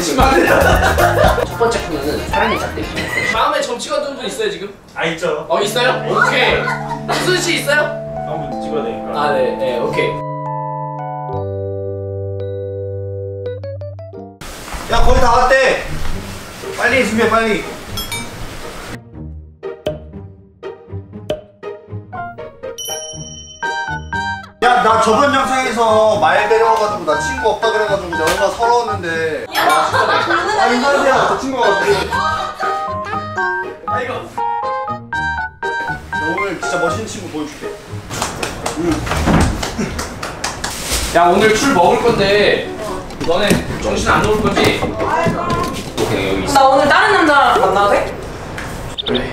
채취만 첫 번째 코너는 사랑의 잣대기 마음에 점치가 둔분 있어요 지금? 아 있죠. 어 있어요? 오케이 수순 씨 있어요? 한번 찍어야 되니까. 아 네, 네 오케이 야 거의 다 왔대. 빨리 준비해 빨리. 나 저번 영상에서 말 데려와가지고 나 친구 없다 그래가지고 내가 얼마나 서러웠는데. 아 인사하세요. 저 친구 와가지고. 아이고 나 오늘 진짜 멋있는 친구 보여줄게. 야 오늘 술 먹을 건데 너네 정신 안 놓을 거지? 오케이 여기 있어 나 오늘 다른 남자 만나도 돼? 그래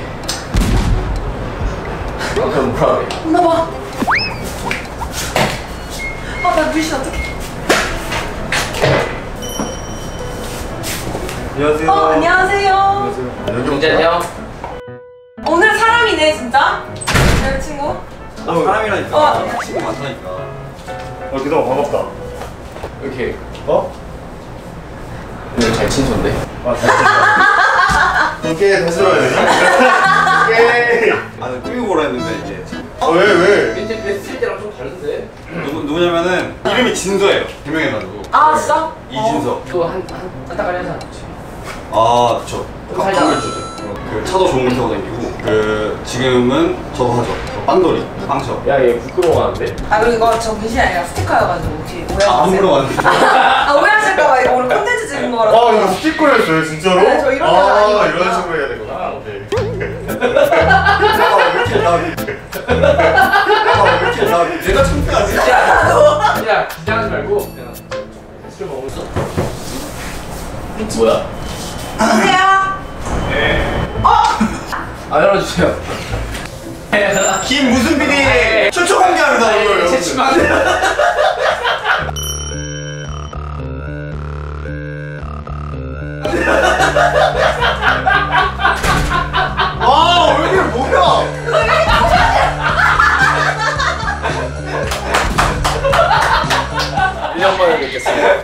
어 그럼 뭐라 그래 나봐. 물씬 어떡해. 안녕하세요. 어, 안녕하세요. 안녕하세요 오늘 사람이네, 진짜? 여자친구? 어, 사람이라니까. 어. 친구 많다니까. 어 기동 반갑다. 이렇게 어? 오늘 잘 친손데 아 잘. 이게 더 들어야 돼. 예. 아, 나 꾸미고 오라 했는데 이제. 아왜 왜? 왠지 뵀을 때랑 좀 다른데? 누구 누구냐면은 이름이 진서예요. 개명해가지고. 아, 진짜? 이진서. 또한한 따가리 않지? 아, 그쵸. 좀 살자. 그 차도 좋은 걸 타고 다니고 그 지금은 저거 하죠. 저 빵돌이, 빵셔. 야얘 부끄러워하는데? 아, 그리고 이거 저 문신이 아니라 스티커여가지고 혹시 아, 안 오해하세요? 물어봤는데. 아, 오해하실까봐 이거 오늘 콘텐츠 찍은 아 거라서. 이거 스티커였어요 진짜로? 네, 저 이런 거 아 아니거든요. 이런 식으로 해야 되구나. 오케이. 아, 왜 이렇게 나오니? 아, 왜 이렇게 나오니? 내가 창피하지? 야, 야 긴장하지 말고 그냥 술 먹으면서 뭐야? 안녕하세요. 아 열어주세요 김 무슨 PD 최초 공개합니다 오늘. 제 친구 잘생겨.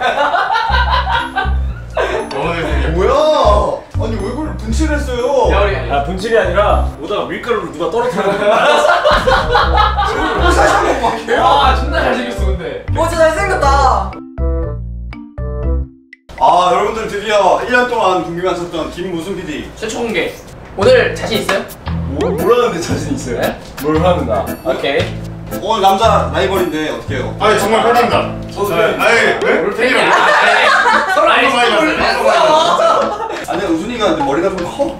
뭐야? 아니 얼굴 분칠했어요. 야 우리 아 분칠이 아니라 오다가 밀가루를 누가 떨어뜨려. 사실 한번 막. 와 존나 잘생겼어 근데 오, 진짜 잘생겼다. 아 여러분들 드디어 1년 동안 궁금해 하셨던 김 무슨 PD. 최초 공개 오늘 자신 있어요? 뭘, 뭘 하는데 자신 있어요? 네? 뭘 하는가? 오케이 오늘 남자 라이벌인데 어떻게 해요? 아니 정말 팬입니다. 네. 팬. 아니 왜? 뭘 팬이야 아니, 서로 알지 많이 봤어요. 방송 많이 봤어요. 아니 우순이가 근데 머리가 좀 커.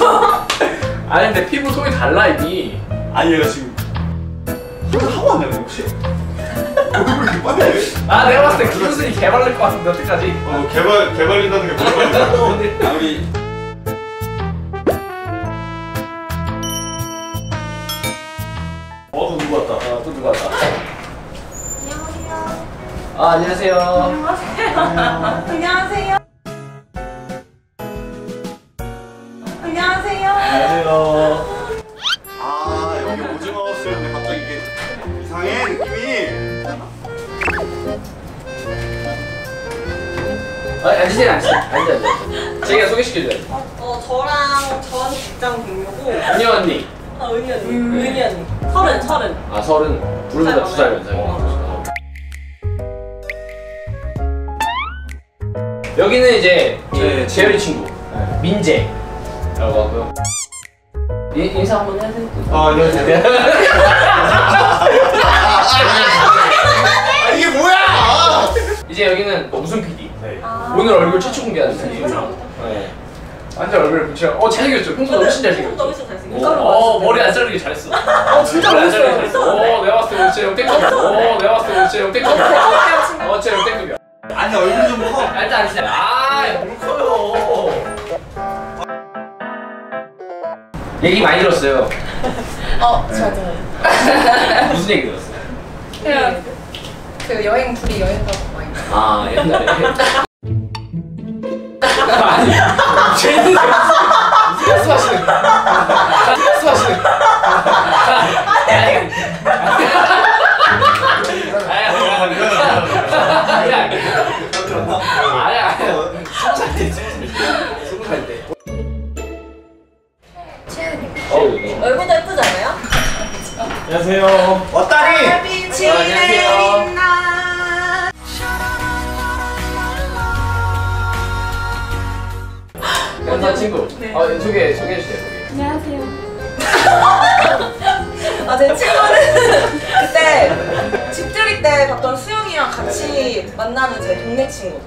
아니 근데 피부 톤이 달라 이미 아니 얘가 지금 하고 왔냐고 혹시? 아 내가 봤을 때 김우순이 개발릴 것 같은데 어떡하지? 어 개발 개발린다는 게 뭐야? 아우 왔다 아 또 누구 왔다 안녕하세요. 아 안녕하세요 안녕하세요. 안녕하세요. 안녕하세요. 아 여기 오징어였었는데 갑자기 이게 이상해 느낌이. 아 앉으세요 앉으세요 앉아 앉아 제가 소개시켜줘야지 어, 저랑 전 직장 동료고, 은여 언니 아, 은희 언니. 은희 언니. 서른, 서른. 아 서른 둘보다 두 살 연상이네 여기는 이제 네, 재열이 친구 민재라고 하고요 인, 인사 한번 해야 돼? 아 안녕하세요. 아 이게 뭐야? 이제 여기는 무슨 PD 네. 오늘 얼굴 최초 공개하는 PD 네. 완전 얼굴 붙여 어 잘생겼죠? 평소 훨씬 잘생겼죠? 너무 진짜 잘생겼어. 오, 어, 머리 안 자르기 잘했어. 어, 진짜 머리 안 자르기. 잘했어. 오, 내가 봤을 때 진짜 역대급. 오, 내가 봤을 때 진짜 역대급. 어, 진짜 역대급이야. 아니 얼굴 좀 커. 아, 일단 진짜 아, 뭘 커요. 얘기 많이 들었어요. 어, 잘 들어요. 무슨 얘기 들었어요? 그냥 그 여행 둘이 여행 가고 막. 아, 옛날에. 아니 쟤는 무슨 말씀하시는 무슨 말씀하시는 얼굴도 예쁘잖아요? 안녕하세요. 어, 왔다리! 안녕하세요. 연사 친구. 어, 소개 소개해 주세요. 거기. 아, 제 친구는 그때 집들이 때 봤던 수영이랑 같이 만나는 제 동네 친구.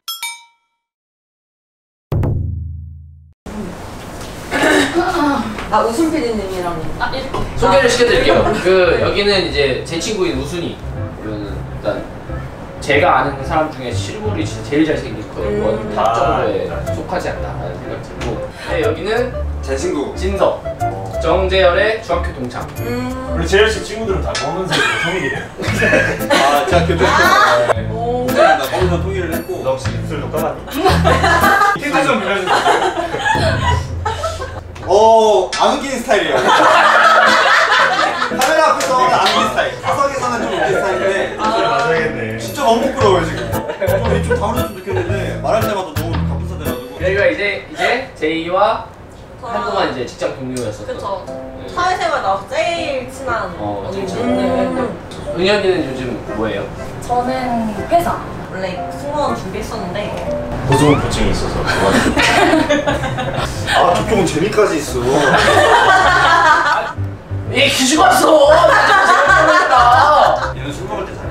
아, 우순 PD님이랑. 아, 이렇게. 소개를 시켜드릴게요. 그 여기는 이제 제 친구인 우순이. 이거는 일단 제가 아는 사람 중에 실물이 진짜 제일 잘생긴 거예요. 음. 탑 정도에 속하지 않나라는 생각 들고. 네, 여기는 제 친구. 진석. 정재열의 중학교 동창. 음. 우리 재열 씨 친구들은 다 검은색 성일이에요. 아 제가 교통했어요. 오. 나 거기서 통일을 했고. 너 혹시 입술 똑같니? 힌트 좀 빌려주세요. 어, 안 웃기는 스타일이에요. 카메라 앞에서는 안 웃기는 스타일. 사석에서는 좀 웃기는 스타일인데 맞아야겠네. 진짜 너무 부끄러워요 지금. 좀, 좀 다루면 제 제이와 한동안 이제 직장 동료였었던. 그쵸. 사회생활 나와서 제일 친한 어, 제일 언니. 친한. 음. 은혁이는 요즘 뭐예요? 저는 회사. 원래 승무원 준비했었는데. 고소공포증이 있어서 아 조경은 재미까지 있어. 얘 기죽 왔어. 나 얘는 술 먹을 때 잘해.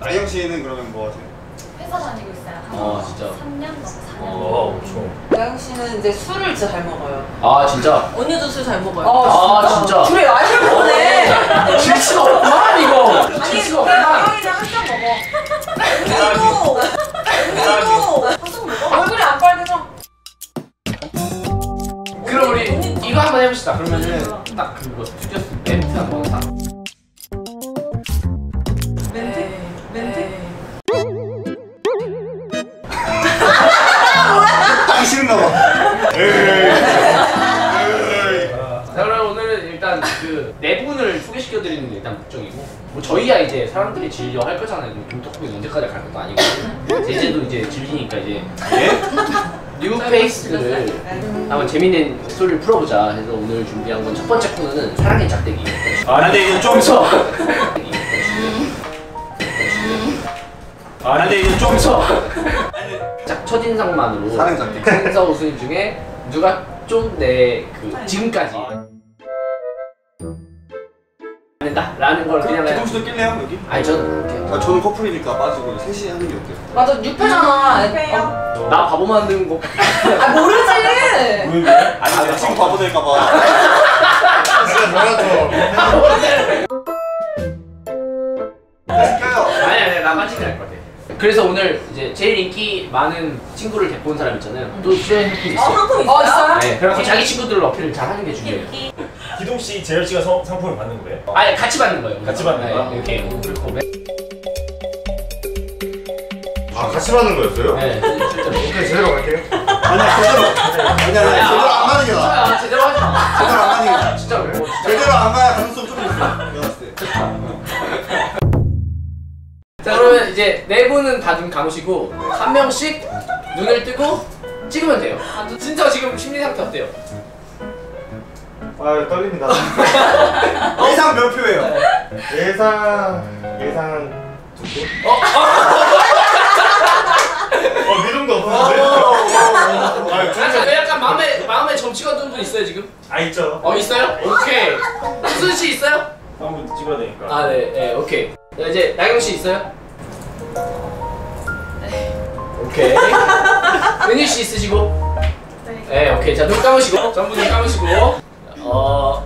나영 씨는 그러면 뭐 하세요? 회사 다니고 있어요. 한 어, 진짜. 3년 넘어 4년. 어, 좋 나영 씨는 이제 술을 진짜 잘 먹어요. 아 진짜. 언니도 술 잘 먹어요. 아, 진짜? 둘이 알을 먹네. 그 네 분을 소개시켜드리는 게 일단 목적이고 뭐 저희야 이제 사람들이 질려 할 거잖아요. 뭐 김떡국이 언제까지 갈 것도 아니고 제재도 이제 질리니까 이제 뉴 페이스들을 한번 재밌는 스토리를 풀어보자 해서 오늘 준비한 건 첫 번째 코너는 사랑의 짝대기. 아, 근데 이거 좀 서. 아, 근데 이거 좀 서. 짝 첫인상만으로 사랑의 짝대기. 행사 우승 중에 누가 좀 내 그 지금까지 안된다라는 걸 그냥 기동 씨도 낄래요 여기? 아니 저는 그냥 아 저는 커플이니까 빠지고 셋이 하는 게 어때요? 맞아, 6회잖아. 6회야. 나 바보 만드는 거 아, 모르지. 아니 내 친구 바보 될까 봐. 진짜 몰라줘. 시켜요. 아니 아니 나 빠지지 않을 것 같아 그래서 오늘 이제 제일 인기 많은 친구를 데리고 온 사람 있잖아요 또 출연해 분 어, 있어요 상품 있어요? 어, 있어요? 네 그래서 자기 친구들을 어필을 잘 하는 게 중요해요 기동 씨, 재열 씨가 성, 상품을 받는 거예요? 아니 같이 받는 거예요 같이 받는 거야? 네, 이렇게 매- 아, 같이 받는 거였어요? 네 오케이, 제대로 갈게요. 아니야 제대로. 아니야 아니야 제대로 안 가는 게 나아. 아, 제대로 하지 마 제대로 안 가는 게 나아. 진짜 뭐 진짜 제대로 안 가야 가능성 좀 있어. 자 그러면 이제 네 분은 다 눈 감으시고 한 명씩 눈을 뜨고 찍으면 돼요. 진짜 지금 심리 상태 어때요? 아, 떨립니다. 예상 몇 표예요? 예상, 예상은 두 표? 어, 미동도 없는데? 아, 아, 저 약간 마음에 마음에 점치가 둔분 있어요 지금? 아, 있죠. 어 있어요? 오케이. 수진 씨 있어요? 한번 찍어야 되니까. 아 네, 네 오케이. 자, 이제 나경 씨 있어요? 오케이. 은희 씨 있으시고? 네. 네 오케이. 자 눈 감으시고 전부 눈 감으시고 어.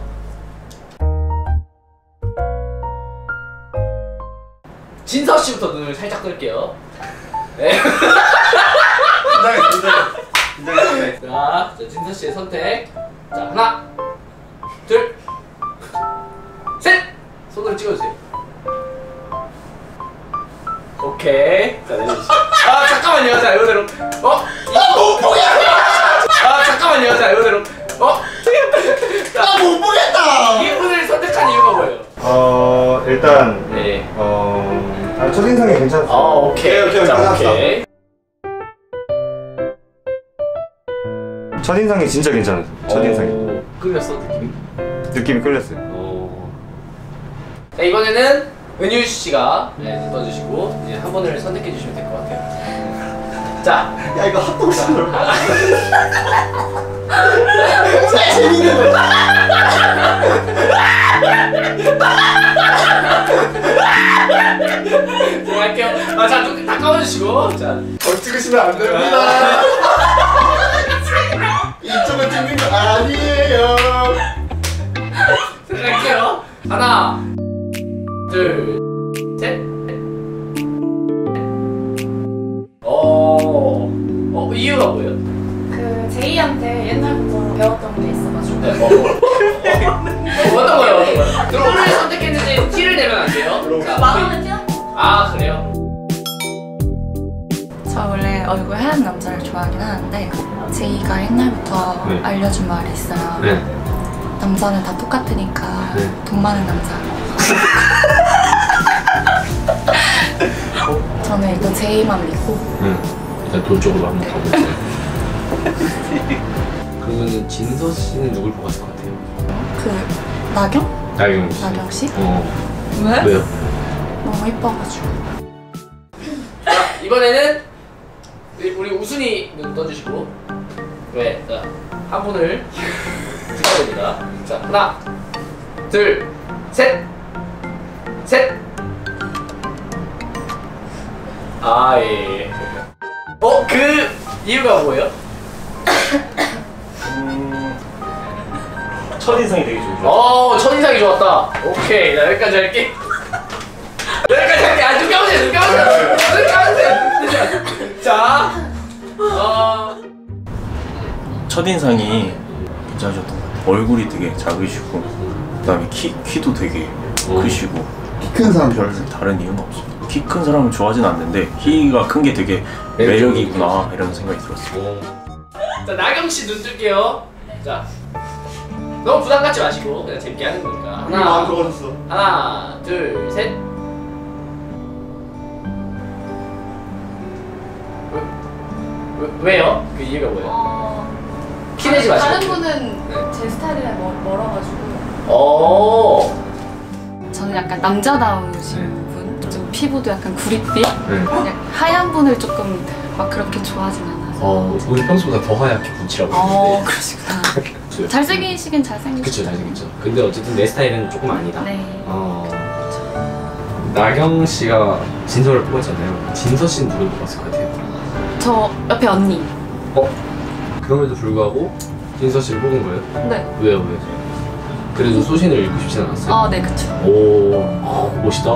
진서 씨부터 눈을 살짝 끌게요. 네. 긴장해 긴장해. 긴장해. 자, 자 진서 씨의 선택. 첫인상이 괜찮았어요. 아 오케이. 오케이, 오케이, 자 가자, 오케이. 첫인상이 진짜 괜찮았어요. 첫인상이. 오, 끌렸어 느낌이. 느낌이 끌렸어요. 오. 자, 이번에는 은유 씨가 네, 떠주시고 이제 한 분을 선택해 주시면 될 것 같아요. 자, 야 이거 핫도그 진짜 재밌는 거 제가 할게요. 아, 감아주시고. 자, 어, 찍으시면 안 됩니다 이쪽은 찍는 거 아니에요 자, 갈게요. 하나, 둘, 셋. 어, 어, 이유가 뭐예요? 그 제이한테 옛날부터 배웠던 게 있어가지고 네, 어, 알려준 말이 있어요. 네. 남자는 다 똑같으니까 네. 돈 많은 남자. 저는 일단 제이만 믿고 응. 일단 돈 쪽으로 한번 가볼게요. 그러면은 진서 씨는 누굴 뽑았을 것 같아요? 그 나경? 나경 씨. 나경 씨? 어. 왜? 왜요? 너무 이뻐가지고. 자 이번에는 우리, 우순이 눈 떠주시고 네, 자, 한 분을 축하드립니다. 자 하나, 둘, 셋, 셋. 아 예. 어 그 이유가 뭐예요? 첫인상이 되게 좋으셔. 어 첫인상이 좋았다. 오케이 나 여기까지 할게. 여기까지 할게. 아 눈 감으세요. 눈 감으세요. 눈 감으세요. 자, 어. 첫인상이 괜찮으셨던 것 같아요. 얼굴이 되게 작으시고 그 다음에 키, 키도 되게 오. 크시고 키 큰 사람 별 다른 이유는 없습니다. 키큰 사람을 좋아하진 않는데 키가 큰 게 되게 매력이구나 이런 생각이 들었어요. 자 나경 씨 눈 뜰게요. 자, 너무 부담 갖지 마시고 그냥 재밌게 하는 거니까. 하나, 들어가셨어 하나, 둘, 셋. 왜, 왜, 왜요? 그 이유가 뭐예요? 어... 키 내지 마시고. 다른 분은 네. 제 스타일이랑 멀, 멀어가지고 어. 저는 약간 남자다우신 네. 분, 좀 피부도 약간 구릿빛, 네. 그냥 하얀 분을 조금 막 그렇게 좋아하진 않아서. 어, 우리 평소보다 더 하얗게 붙이라고 어. 그러시구나. 잘생기시긴 잘생기시고. 그쵸, 잘생겼죠. 근데 어쨌든 내 스타일은 조금 아니다. 네. 어. 나경 씨가 진서를 뽑았잖아요. 진서 씨는 누굴 뽑았을 것 같아요? 저 옆에 언니. 어? 그럼에도 불구하고 진서 씨를 뽑은 거예요? 네. 왜요, 왜? 그래도 소신을 잃고 싶진 않았어요? 아, 네, 그쵸. 오, 어, 멋있다.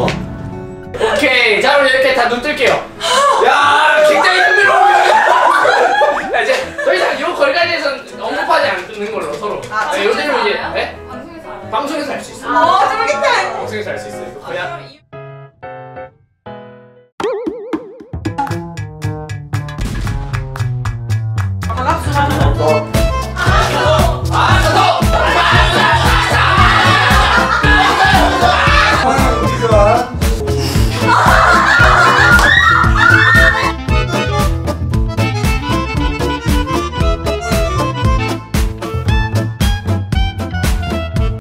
오케이, 자 그럼 이렇게 다 눈 뜰게요. 야, 굉장히 흥미로운 야, 이제 더 이상 이 걸간에 대해서는 언급하지 않는 걸로 서로. 아, 네, 요대로 이제? 네? 방송에서 알아요? 방송에서 할수 있어요. 방송에서 할수 있어요. 아, 그냥 그럼 이-